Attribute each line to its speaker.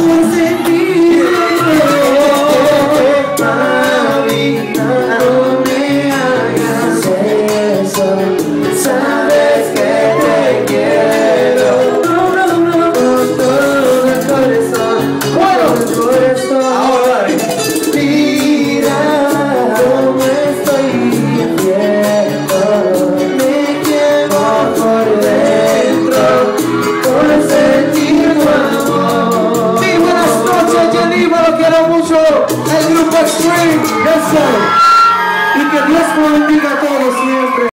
Speaker 1: tua servir. mucho el grupo Stream, yes. Y que Dios lo bendiga a todos siempre.